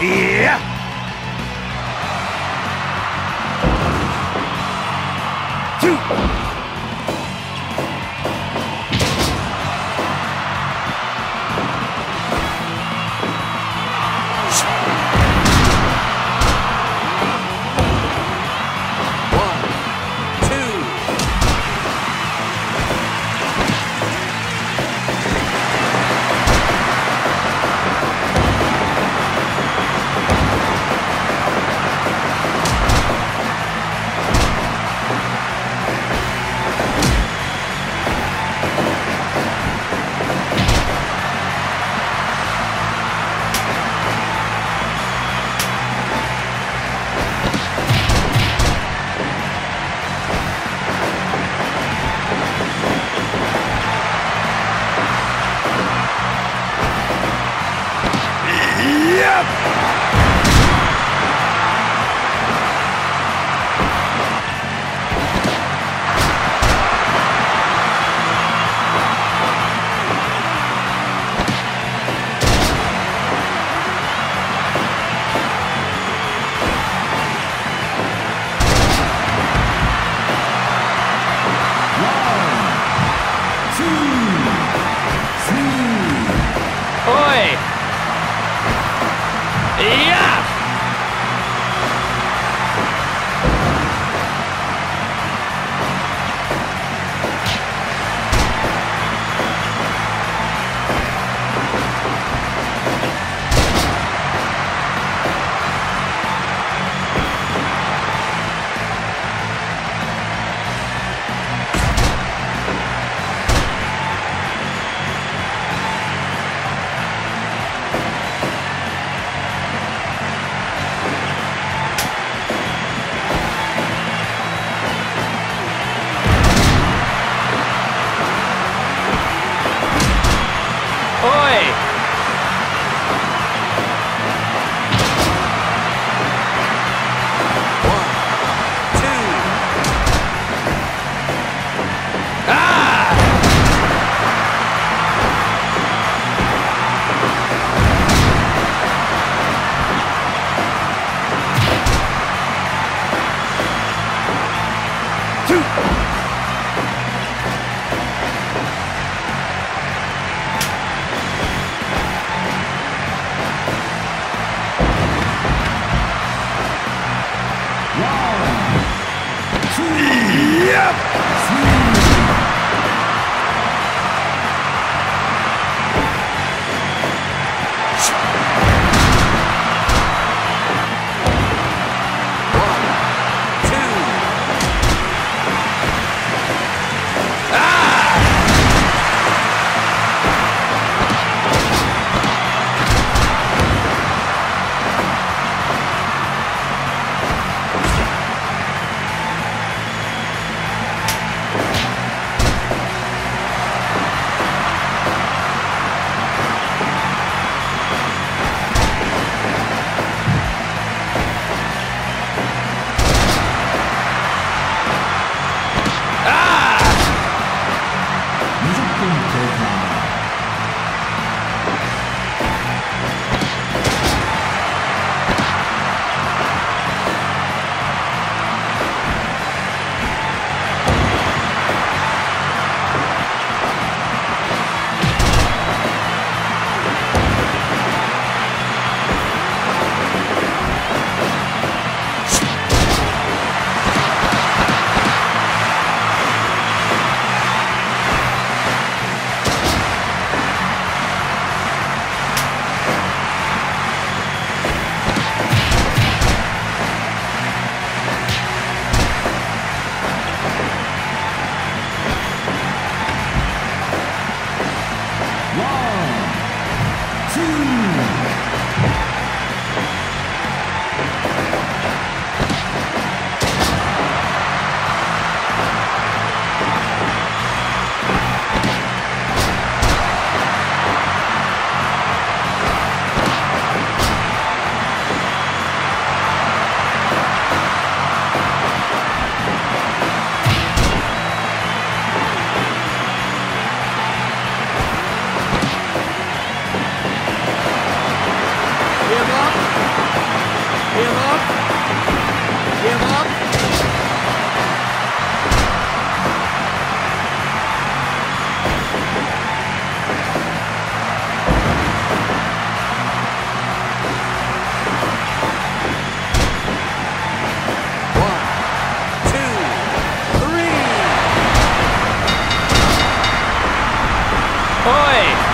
Yeah. Two. Oi!